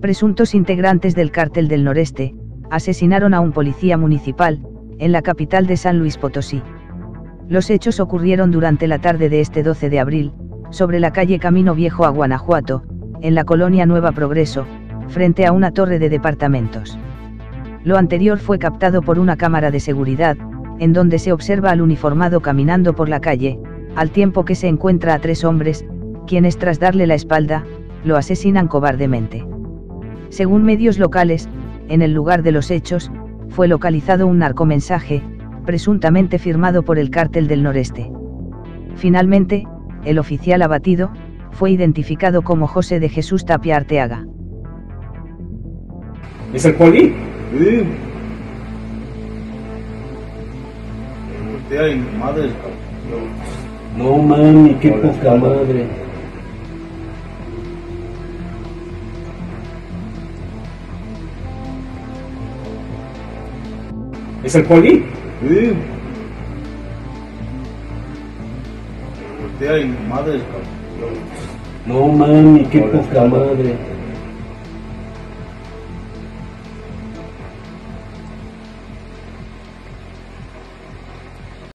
Presuntos integrantes del cártel del noreste, asesinaron a un policía municipal, en la capital de San Luis Potosí. Los hechos ocurrieron durante la tarde de este 12 de abril, sobre la calle Camino Viejo a Guanajuato, en la colonia Nueva Progreso, frente a una torre de departamentos. Lo anterior fue captado por una cámara de seguridad, en donde se observa al uniformado caminando por la calle, al tiempo que se encuentra a tres hombres, quienes tras darle la espalda, lo asesinan cobardemente. Según medios locales, en el lugar de los hechos, fue localizado un narcomensaje, presuntamente firmado por el cártel del noreste. Finalmente, el oficial abatido, fue identificado como José de Jesús Tapia Arteaga. ¿Es el poli? Sí. Madre, No mami, qué poca madre. ¿Es el poli? Sí. Mi madre, No mami, qué poca madre.